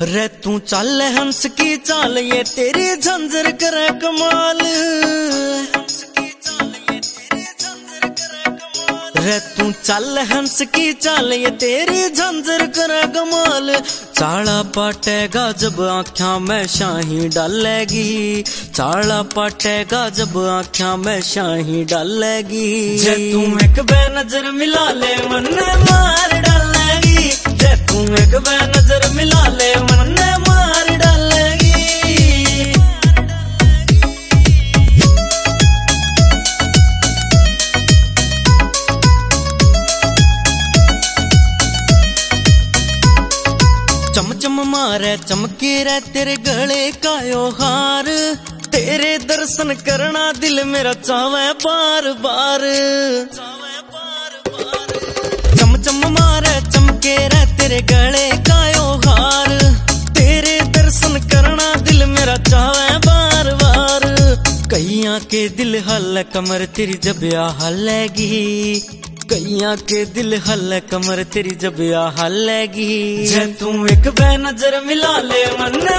रे तू चल हंस की चाल, ये तेरी झंझर करे कमाल। रे तू चल हंस की चाल, ये तेरी झंझर करे कमाल। चाड़ा पाटेगा जब आख्या में शाही डालेगी। चाड़ा पाटेगा जब आख्या में शाही डालेगी। तू एक बे नज़र मिला ले, मन मार तू एक बे नज़र मिला ले, मन मार डालेगी। चम चम मारे, चमके रे तेरे गले का यो हार। तेरे दर्शन करना दिल मेरा चावे बार बार। चम चम मारे कैया के दिल हल कमर तेरी जबिया हलेगी। कईया के दिल हल कमर तेरी जबिया हलेगी। तू एक बे नज़र मिला ले मन मार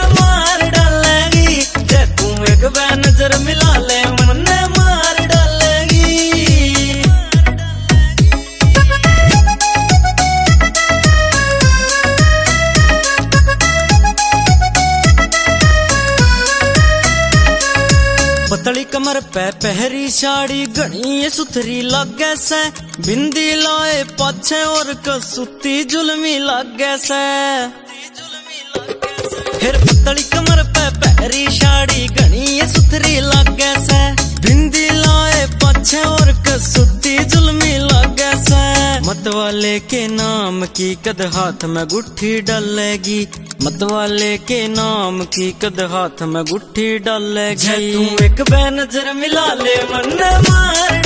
कमर पे पहरी साड़ी घनी सुथरी लागे से। बिंदी लाए पाछे और कसूती जुलमी लागे से। फिर पतली कमर पे पहरी साड़ी मतवाले के नाम की कद हाथ में गुट्ठी डालेगी। मतवाले के नाम की कद हाथ में गुट्ठी डालेगी। तू एक बे नज़र मिला ले, मन मार।